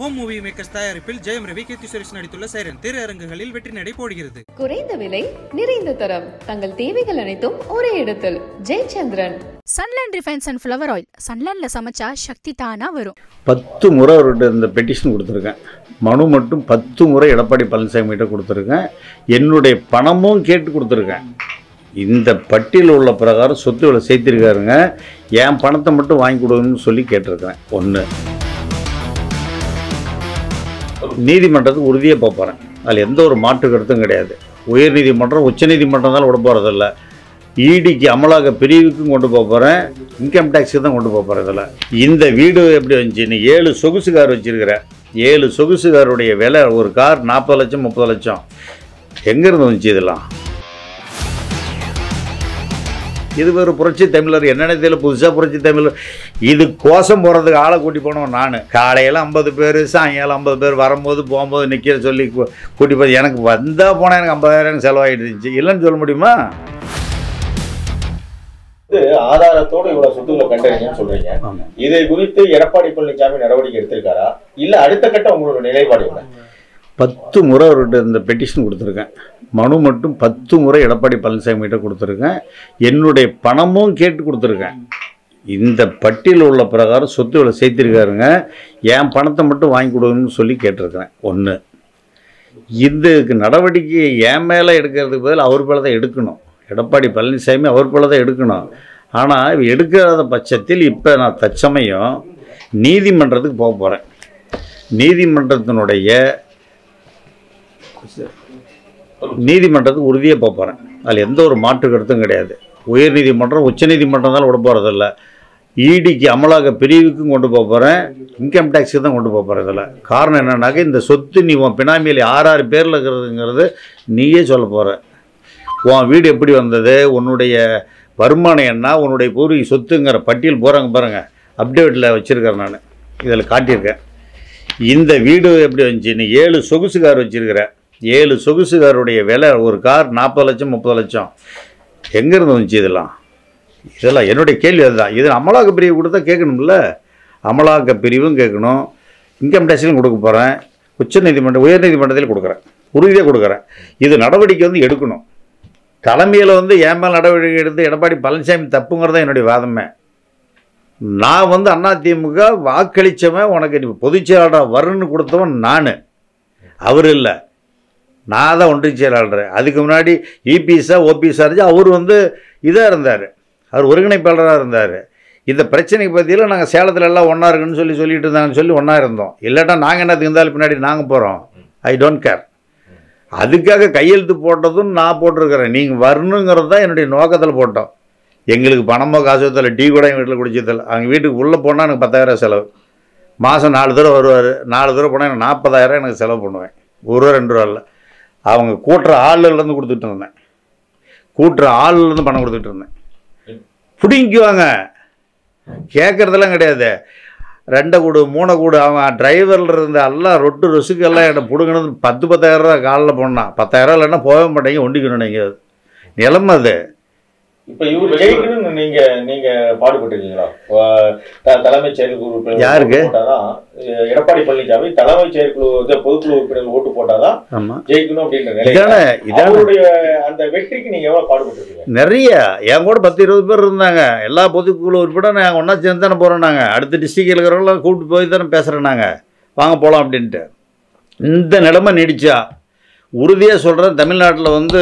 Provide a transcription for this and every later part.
Home movie makers தயாரிப்பில் ஜெயம் ரவி கீர்த்தி சுரேஷ் நடித்துள்ள siren. திரையரங்குகளில் வெற்றி நடை போடுகிறது. குறைந்த விலை நிறைந்த தரம். தங்கள் தேவைகள் அனைத்தும் ஒரே இடத்தில். Jayachandran. Sunland refined sunflower oil சன்லேண்ட்ல சமைச்சா சக்தி தானா வரும். பத்து முறை அவர்கிட்ட இந்த பெட்டிஷன் கொடுத்துருக்கேன். மனு மட்டும் பத்து முறை எடப்பாடி பழனிசாமிகிட்ட கொடுத்துருக்கேன். என்னுடைய பணமும் கேட்டு கொடுத்துருக்கேன். இந்த பட்டியலில் உள்ள பிரகாரம் சொத்து இவ்வளோ சேர்த்திருக்காருங்க. என் பணத்தை மட்டும் வாங்கி கொடுங்கன்னு சொல்லி கேட்டிருக்கிறேன். ஒன்று நீதிமன்றத்துக்கு உறுதியாக போகிறேன் அதில் எந்த ஒரு மாற்று கருத்தும் கிடையாது. உயர்நீதிமன்றம் உச்சநீதிமன்றம் தான் விட போகிறதில்ல இடிக்கு அமலாக்க பிரிவுக்கும் கொண்டு போக போகிறேன் இன்கம் டேக்ஸுக்கு தான் கொண்டு போக போகிறேன் இதில் இந்த வீடு எப்படி வந்துச்சு? ஏழு சொகுசு கார் வச்சுருக்கிறேன் ஏழு சொகுசு காருடைய விலை ஒரு கார் நாற்பது லட்சம் முப்பது லட்சம். எங்கேருந்து வந்துச்சு இதெல்லாம்? இது ஒரு புரட்சி தமிழர் என்னென்ன தெரியல புதுசாக புரட்சி தமிழர். இது கோஷம் போகிறதுக்கு ஆளை கூட்டி போனவன் நான். காலையில் ஐம்பது பேர் சாயங்காலம் ஐம்பது பேர் வரும்போது போகும்போது நிற்கிற சொல்லி கூட்டி போய் எனக்கு வந்தால் போனால் எனக்கு ஐம்பதாயிரம் செலவாகிட்டு இருந்துச்சு. இல்லைன்னு சொல்ல முடியுமா? ஆதாரத்தோட இவ்வளவு சொத்துக்களை கண்டறிஞ்சு சொல்றீங்க. இதை குறித்து எடப்பாடி பழனிசாமி நடவடிக்கை எடுத்திருக்காரா? இல்ல அடுத்த கட்ட உங்களோட நிலைப்பாடு என்ன? பத்து முறை அவர்கிட்ட இந்த பெட்டிஷன் கொடுத்துருக்கேன். மனு மட்டும் பத்து முறை எடப்பாடி பழனிசாமிகிட்ட கொடுத்துருக்கேன். என்னுடைய பணமும் கேட்டு கொடுத்துருக்கேன். இந்த பட்டியலில் உள்ள பிரகாரம் சொத்து இவ்வளோ சேர்த்திருக்காருங்க. என் பணத்தை மட்டும் வாங்கி கொடுங்கன்னு சொல்லி கேட்டிருக்கிறேன். ஒன்று இதுக்கு நடவடிக்கை என் மேலே எடுக்கிறதுக்கு பதில் அவர் மேலே தான் எடுக்கணும். எடப்பாடி பழனிசாமி அவர் மேலே தான் எடுக்கணும். ஆனால் எடுக்காத பட்சத்தில் இப்போ நான் தற்சமயம் நீதிமன்றத்துக்கு போக போகிறேன் நீதிமன்றத்தினுடைய நீதிமன்றத்துக்கு உறுதியாக பார்ப்பறேன் போகிறேன் அதில் எந்த ஒரு மாற்று கருத்தும் கிடையாது. உயர்நீதிமன்றம் உச்சநீதிமன்றம் தான் விட போகிறதில்ல இடிக்கு அமலாக்க பிரிவுக்கும் கொண்டு போக போகிறேன் இன்கம் டேக்ஸுக்கு தான் கொண்டு போக போகிறேன் இதில் காரணம் என்னன்னாக்க இந்த சொத்து நீ உன் பினாமியில் ஆறு ஆறு பேரில் இருக்கிறதுங்கிறது நீயே சொல்ல போகிற உன் வீடு எப்படி வந்தது? உன்னுடைய வருமானம் என்ன? உன்னுடைய பூர்வீக சொத்துங்கிற பட்டியல் போகிறாங்க பாருங்கள் அப்டேட்டில் வச்சுருக்கிறேன் நான். இதில் காட்டியிருக்கேன். இந்த வீடு எப்படி வந்துச்சு? நீ ஏழு சொகுசு கார் ஏழு சொகுசு காருடைய விலை ஒரு கார் நாற்பது லட்சம் முப்பது லட்சம். எங்கேருந்து வந்துச்சு இதெல்லாம்? இதெல்லாம் என்னுடைய கேள்வி அதுதான். இது அமலாக்க பிரிவு கொடுத்தா கேட்கணும்ல? அமலாக்க பிரிவும் கேட்கணும். இன்கம் டேக்ஸ்லையும் கொடுக்க போகிறேன் உச்சநீதிமன்றம் உயர்நீதிமன்றத்தில் கொடுக்குறேன். உறுதியாக கொடுக்குறேன். இது நடவடிக்கை வந்து எடுக்கணும். தலைமையில் வந்து என் மேல் நடவடிக்கை எடுத்து எடப்பாடி பழனிசாமி தப்புங்கிறது தான் என்னுடைய வாதமே. நான் வந்து அதிமுக வாக்களித்தவன் உனக்கு நீ பொதுச் வருன்னு கொடுத்தவன் நான். அவர் இல்லை. நான் தான் ஒன்றிய செயலாளர். அதுக்கு முன்னாடி இபிஎஸ்ஸா ஓபிஎஸ்ஸாக இருந்துச்சு. அவர் வந்து இதாக இருந்தார். அவர் ஒருங்கிணைப்பாளராக இருந்தார். இந்த பிரச்சனைக்கு பற்றியில் நாங்கள் சேலத்தில் எல்லாம் ஒன்றா இருக்குன்னு சொல்லி சொல்லிட்டு இருந்தாங்கன்னு சொல்லி ஒன்றா இருந்தோம். இல்லாட்டா நாங்கள் என்னத்துக்கு இருந்தாலும் பின்னாடி நாங்கள் போகிறோம் ஐ டோன்ட் கேர் அதுக்காக கையெழுத்து போட்டதும் நான் போட்டிருக்கிறேன். நீங்கள் வரணுங்கிறது தான் என்னுடைய நோக்கத்தில் போட்டோம். எங்களுக்கு பணமோ காசோ தரல. டீ கூட எங்கள் வீட்டில் குடிச்சதில்ல அவங்க வீட்டுக்கு உள்ளே போனால் எனக்கு பத்தாயிரம் செலவு. மாதம் நாலு தடவை வருவார். நாலு தடவை போனால் எனக்கு நாற்பதாயிரம் எனக்கு செலவு பண்ணுவேன். ஒரு ரூபா ரெண்டு ரூபா இல்லை. அவங்க கூட்டுற ஆளுலேருந்து கொடுத்துட்டு இருந்தேன். கூட்டுற ஆளுலேருந்து பணம் கொடுத்துட்டு இருந்தேன். பிடிங்குவாங்க கேட்குறதெல்லாம் கிடையாது. ரெண்டை கூடு மூணை கூடு அவன் டிரைவரில் இருந்த எல்லாம் ரொட்டு ருசுக்கு எல்லாம் என்னை பிடுங்கினது பத்து பத்தாயிரம் ரூபா காலில் போனான். பத்தாயிரம் இல்லைன்னா போகவே மாட்டேங்க ஒண்டிக்கணும் நீங்கள் நிலைமை அது. இப்போ இவர் நீங்க நீங்க பாடுபட்டிருக்கீங்களா? தலைமைச் செயற்குழு உறுப்பினர் யாருக்கு? போட்டாதான் எடப்பாடி பழனிசாமி தலைமைச் செயற்குழு பொதுக்குழு உறுப்பினர் ஓட்டு போட்டாதான் ஜெயிக்கணும் அப்படின்ற நிலை அவருடைய அந்த வெற்றிக்கு நீங்க எவ்வளவு பாடுபட்டிருக்கீங்க? நிறைய. என் கூட பத்து இருபது பேர் இருந்தாங்க. எல்லா பொதுக்குழு உறுப்பினர் நாங்கள் ஒன்றா சேர்ந்து தானே போகிறோம் நாங்கள் அடுத்த டிஸ்ட்ரிக்டில் இருக்கிறவங்களாம் கூப்பிட்டு போய் தானே பேசுகிறோம் நாங்கள் வாங்க போகலாம் அப்படின்ட்டு. இந்த நிலைமை நீடிச்சா உறுதியாக சொல்கிறேன் தமிழ்நாட்டில் வந்து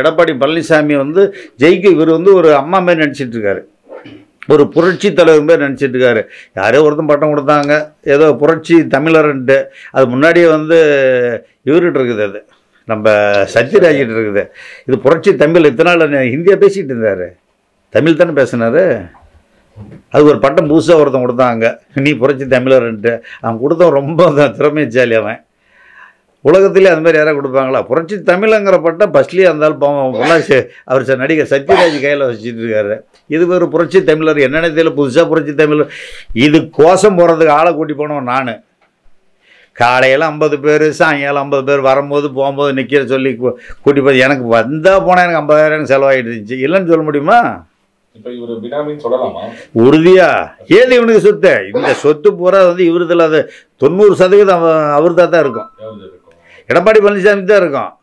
எடப்பாடி பழனிசாமி வந்து ஜெயிக்க இவர் வந்து ஒரு அம்மா மாதிரி நடிச்சிட்டு ஒரு புரட்சி தலைவர் மாதிரி நடிச்சிட்டு இருக்காரு. யாரோ ஒருத்தன் பட்டம் கொடுத்தாங்க ஏதோ புரட்சி தமிழர்ன்ட்டு. அது முன்னாடியே வந்து இவர்கிட்ட இருக்குது அது. நம்ம சத்யராஜிட்டு இருக்குது. இது புரட்சி தமிழ் இத்தனை நாள் ஹிந்தியா பேசிகிட்டு இருந்தார். தமிழ் தானே பேசினார். அது ஒரு பட்டம் புதுசாக ஒருத்தன் கொடுத்தாங்க. நீ புரட்சி தமிழர்ன்ட்டு. அவன் கொடுத்தவன் ரொம்ப திறமைச்சாலி அவன். உலகத்திலே அந்த மாதிரி யாராவது கொடுப்பாங்களா? புரட்சி தமிழங்கிற பட்டம் ஃபஸ்ட்லேயே இருந்தாலும் பாவம் அவர் சார் நடிகர் சத்யராஜ் கையில் வச்சுட்டு இருக்காரு. இது ஒரு புரட்சி தமிழர் என்னென்ன தெரியல புதுசாக புரட்சி தமிழர். இது கோஷம் போகிறதுக்கு ஆளை கூட்டி போனவன் நான். காலையில் ஐம்பது பேர் சாயங்காலம் ஐம்பது பேர் வரும்போது போகும்போது நிற்கிற சொல்லி கூ- கூட்டி போய் எனக்கு வந்தால் போனால் எனக்கு ஐம்பதாயிரம் செலவாகிட்டு இருந்துச்சு. இல்லைன்னு சொல்ல முடியுமா? உறுதியா? ஏது இவனுக்கு சொத்து? இந்த சொத்து பூரா வந்து இவருதில் அது தொண்ணூறு சதவீதம் அவர்தான் தான் இருக்கும். எடப்பாடி பழனிசாமி தான் இருக்கும்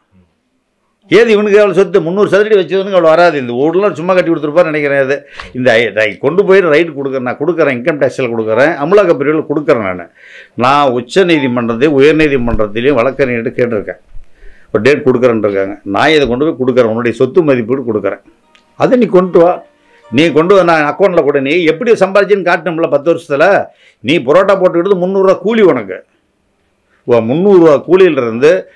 ஏது இவனுக்கு அவ்வளோ சொத்து? முந்நூறு சதுரடி வச்சதுனுக்கு அவ்வளோ வராது. இந்த ஊரில் சும்மா கட்டி கொடுத்துருப்பான்னு நினைக்கிறேன் அது. இந்த கொண்டு போய் ரைட் கொடுக்குறேன் நான் கொடுக்குறேன் இன்கம் டேக்ஸில் கொடுக்குறேன் அமலாக்க பிரிவில் கொடுக்குறேன் நான். நான் உச்ச நீதிமன்றத்தையும் உயர்நீதிமன்றத்திலையும் வழக்கறிஞர்கிட்ட கேட்டிருக்கேன். ஒரு டேட் கொடுக்குறேன்னு இருக்காங்க. நான் இதை கொண்டு போய் கொடுக்குறேன். உன்னுடைய சொத்து மதிப்பீடு கொடுக்குறேன். அதை நீ கொண்டு வா. நீ கொண்டு வந்த நான் அக்கௌண்ட்டில் கூட. நீ எப்படி சம்பாதிச்சுன்னு காட்டணும்ல பத்து வருஷத்தில் நீ புரோட்டா போட்டுக்கிட்டு முந்நூறுரூவா கூலி உனக்கு. முந்நூறுரூவா கூலியிலிருந்து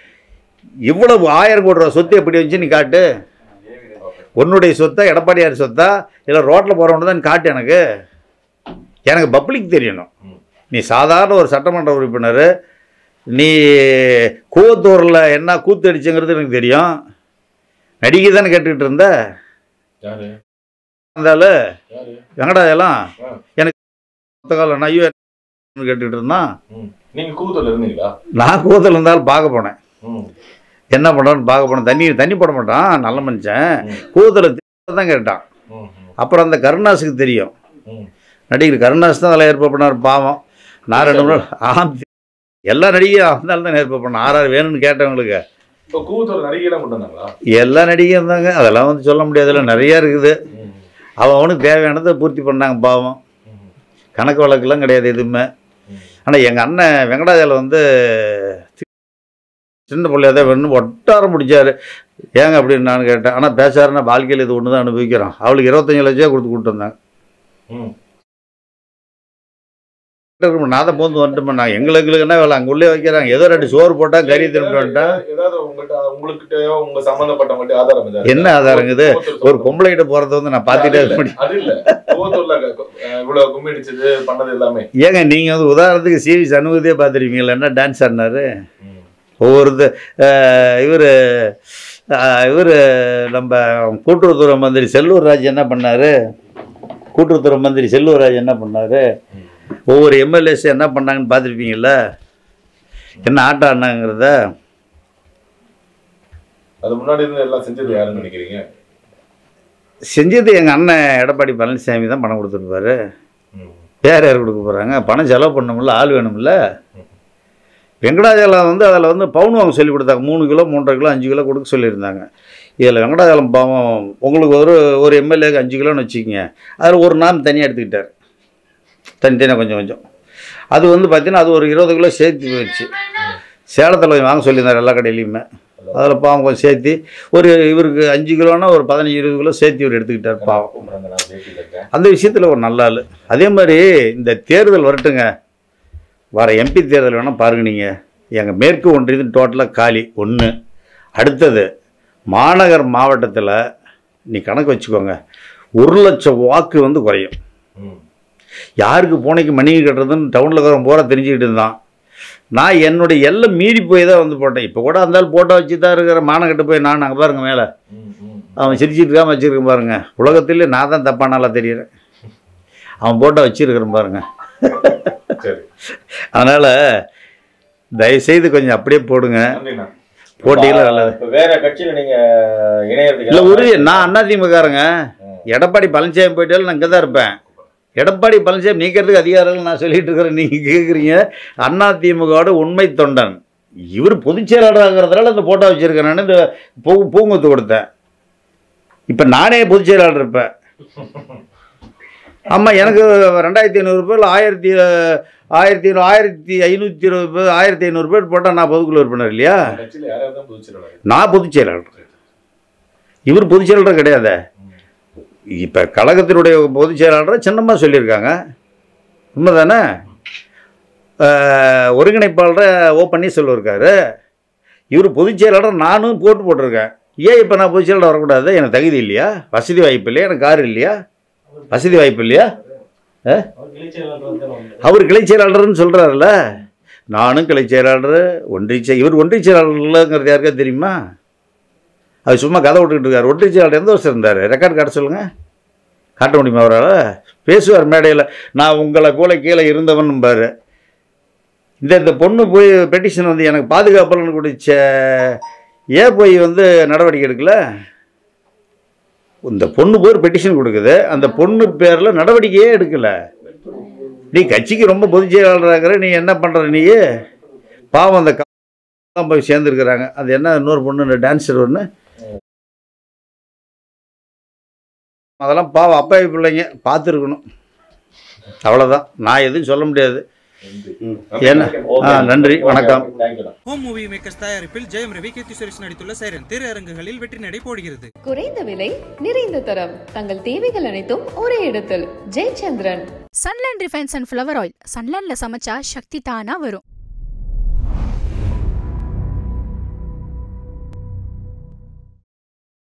இவ்வளவு ஆயிரம் கோடி ரூபா சொத்து எப்படி வந்துச்சு நீ காட்டு? உன்னுடைய சொத்தா எடப்பாடியார் சொத்தா இல்லை ரோட்டில் போகிறவனு தான் காட்டு எனக்கு. எனக்கு பப்ளிக் தெரியணும். நீ சாதாரண ஒரு சட்டமன்ற உறுப்பினர். நீ கூவத்தூரில் என்ன கூத்து அடிச்சுங்கிறது எனக்கு தெரியும். நடிகை தானே கேட்டுக்கிட்டு இருந்த? இருந்தாலும் ஆ. எனக்கு ஐயோ கேட்டுக்கிட்டு இருந்தான் ம். நீங்க கூத்துல இருந்தீங்களா நான் கூவத்தில் இருந்தாலும் பார்க்க போனேன். என்ன பண்ணுறான்னு பார்க்க போனேன் தண்ணி தண்ணி போட மாட்டான் நல்ல மனுஷன் ம். கூவத்தில் தான் கேட்டான். அப்புறம் அந்த கருணாஸுக்கு தெரியும். நடிகர் கருணாஸ் தான் அதில் ஏற்பாடு பண்ணார் பாவம் நான் ரெண்டு மூணு ஆம் எல்லா நடிகையும் இருந்தாலும் தான் ஏற்பாடு பண்ணேன் ஆறாறு வேணும்னு கேட்டவங்களுக்கு எல்லா நடிகையும் இருந்தாங்க அதெல்லாம் வந்து சொல்ல முடியாதுல்ல நிறையா இருக்குது. அவன் அவனுக்கு தேவையானதை பூர்த்தி பண்ணாங்க பாவம். கணக்கு வழக்குலாம் கிடையாது எதுவுமே. ஆனால் எங்கள் அண்ணன் வெங்கடாஜலம் வந்து சின்ன பிள்ளையா தான் வேணும் ஒட்டாரம் முடிச்சாரு ஏங்க அப்படின்னு நான் கேட்டேன். ஆனால் பேசாருன்னா வாழ்க்கையில் இது ஒன்று தான் அனுபவிக்கிறோம். அவளுக்கு இருபத்தஞ்சு லட்சம் கொடுத்து கூப்பிட்டு வந்தாங்க. நான் தான் போந்து வந்துட்டு நான் எங்களுக்கு என்ன வேலை. அங்கே உள்ளே வைக்கிறாங்க. ஏதோ ரெண்டு சோறு போட்டால் கறி திரும்ப வந்துட்டேன் உங்ககிட்டயோ உங்க சம்பந்தப்பட்டவங்ககிட்ட ஆதாரம் என்ன ஆதாரங்குது கூவத்தூர் ஒரு பொம்பளைகிட்ட போகிறத வந்து நான் பார்த்துட்டே அது இல்ல, இவ்வளவு கும்மி அடிச்சது பண்ணது எல்லாமே. ஏங்க நீங்கள் வந்து உதாரணத்துக்கு சிவி சண்முகத்தையே பார்த்துருப்பீங்களா என்ன டான்ஸ் ஆடினாரு. ஒவ்வொரு இவர் இவர் நம்ம கூட்டுறவுத்துறை மந்திரி செல்லூர் ராஜ் என்ன பண்ணார்? கூட்டுறவுத்துறை மந்திரி செல்லூர் ராஜ் என்ன பண்ணார்? ஒவ்வொரு எம்எல்ஏஸ் என்ன பண்ணாங்கன்னு பார்த்துருப்பீங்களா என்ன ஆட்டம் ஆடினாங்கிறத அது முன்னாடி இருந்து எல்லாம் செஞ்சது யாருன்னு நினைக்கிறீங்க? செஞ்சது எங்கள் அண்ணன் எடப்பாடி பழனிசாமி தான் பணம் கொடுத்துருப்பாரு. வேறு யார் கொடுக்க போகிறாங்க பணம் செலவு பண்ணணும்ல ஆள் வேணும்ல. வெங்கடாஜலம் வந்து அதில் வந்து பவுன் வாங்க சொல்லி கொடுத்தாங்க. மூணு கிலோ மூன்றரை கிலோ அஞ்சு கிலோ கொடுக்க சொல்லியிருந்தாங்க. இதில் வெங்கடாஜலம் பாவம் உங்களுக்கு ஒரு ஒரு எம்எல்ஏக்கு அஞ்சு கிலோன்னு வச்சுக்கிங்க. அதில் ஒரு நாம் தனியாக எடுத்துக்கிட்டார். தனித்தனியாக கொஞ்சம் கொஞ்சம். அது வந்து பார்த்தீங்கன்னா அது ஒரு இருபது கிலோ சேர்த்து போயிடுச்சு. சேலத்தில் கொஞ்சம் வாங்க சொல்லியிருந்தார் எல்லா கடையிலையுமே. அதில் பாவம் கொஞ்சம் சேர்த்து ஒரு இவருக்கு அஞ்சு கிலோன்னா ஒரு பதினஞ்சு இருபது கிலோ சேர்த்து இவர் எடுத்துக்கிட்டார் பாவம். அந்த விஷயத்தில் ஒரு நல்ல ஆள். அதே மாதிரி இந்த தேர்தல் வரட்டுங்க. வர எம்பி தேர்தல் வேணால் பாருங்க நீங்கள் எங்கள் மேற்கு ஒன்றியது டோட்டலாக காலி. ஒன்று அடுத்தது மாநகர் மாவட்டத்தில் நீ கணக்கு வச்சுக்கோங்க. ஒரு லட்சம் வாக்கு வந்து குறையும். யாருக்கு பூனைக்கு மணிக்கு கட்டுறதுன்னு டவுனில் இருக்கிறவன் பூரா தெரிஞ்சுக்கிட்டு இருந்தான். நான் என்னுடைய எல்லாம் மீறி போய் தான் வந்து போட்டேன். இப்போ கூட இருந்தாலும் போட்டோ வச்சு தான் இருக்கிற மானக்கட்டு போய் நான் அங்கே பாருங்க மேலே. அவன் சிரிச்சிட்டு இருக்காம வச்சிருக்கேன் பாருங்க. உலகத்திலே நான் தான் தப்பானால தெரியுறேன். அவன் போட்டோ வச்சிருக்கிறேன் பாருங்க. அதனால் தயவுசெய்து கொஞ்சம் அப்படியே போடுங்க. போட்டியில் நல்லது வேற கட்சியில நீங்க இணையறதுக்கு இல்லை உறுதி நான் அதிமுககாரங்க எடப்பாடி பழனிசாமி போயிட்டாலும் நான் இங்கே தான் இருப்பேன். எடப்பாடி பழனிசாமி நீக்கிறதுக்கு அதிகாரம் நான் சொல்லிட்டு இருக்கிறேன் நீங்கள் கேட்குறீங்க அதிமுகவோட உண்மை தொண்டன். இவர் பொதுச் செயலாளர் ஆகிறதுனால இந்த போட்டோ வச்சுருக்கேன். நான் இந்த பூ பூங்குத்து கொடுத்தேன். இப்போ நானே பொதுச் செயலாளர் இருப்பேன் ஆமாம் எனக்கு ரெண்டாயிரத்தி ஐநூறு பேர் ஆயிரத்தி ஆயிரத்தி ஆயிரத்தி ஐநூற்றி இருபது பேர் ஆயிரத்தி ஐநூறு பேர் போட்டால் நான் பொதுக்குழு உறுப்பினர் இல்லையா? நான் பொதுச் செயலாளர் இவர் பொதுச் செயலாளர் கிடையாது? இப்போ கழகத்தினுடைய பொதுச் செயலாளரை சின்னமாக சொல்லியிருக்காங்க. உண்மை தானே ஒருங்கிணைப்பாளரை ஓ பன்னீர்செல்வம் இருக்காரு இவர் பொதுச் செயலாளர் நானும் போட்டு போட்டிருக்கேன். ஏன் இப்போ நான் பொதுச் செயலாளர் வரக்கூடாது? எனக்கு தகுதி இல்லையா? வசதி வாய்ப்பு இல்லையா? எனக்கு கார் இல்லையா? வசதி வாய்ப்பு இல்லையா? ஆ? அவர் கிளை செயலாளர்னு சொல்கிறாருல்ல நானும் கிளை செயலாளர் ஒன்றிய இவர் ஒன்றிய செயலாளர்ங்கிறது யாருக்கா தெரியுமா? அது சும்மா கதை விட்டுக்கிட்டு இருக்கார். ஒன்றிய எந்த வருஷம் இருந்தார் ரெக்கார்டு காட்ட சொல்லுங்கள் காட்ட முடியுமா அவரால்? பேசுவார் மேடையில். நான் உங்களை கூட கீழே இருந்தவன்பார் இந்த இந்த பொண்ணு போய் பெட்டிஷன் வந்து எனக்கு பாதுகாப்பலன்னு குடிச்ச ஏன் போய் வந்து நடவடிக்கை எடுக்கல? இந்த பொண்ணு போய் பெட்டிஷன் கொடுக்குது. அந்த பொண்ணு பேரில் நடவடிக்கையே எடுக்கலை. நீ கட்சிக்கு ரொம்ப பொதுச் செயலாளராகிற நீ என்ன பண்ணுற நீ? பாவம் அந்த போய் சேர்ந்துருக்குறாங்க. அது என்ன இன்னொரு பொண்ணு டான்ஸர் ஒன்று அதெல்லாம் பாவம். அப்பாவி பிள்ளைங்க பார்த்துருக்கணும். அவ்வளோதான் நான் எதுவும் சொல்ல முடியாது. நன்றி. வணக்கம். ஹோம் மூவி மேக்கர்ஸ் தயாரிப்பில் ஜெயம் ரவி கீர்த்தி சுரேஷ் நடித்துள்ள சைரன். திரையரங்குகளில் வெற்றி நடை போடுகிறது. குறைந்த விலை நிறைந்த தரம். தங்கள் தேவைகள் அனைத்தும் ஒரே இடத்தில். Jayachandran. Sunland refined and flower oil சன்லேண்ட்ல சமைச்சா சக்தி தானா வரும்.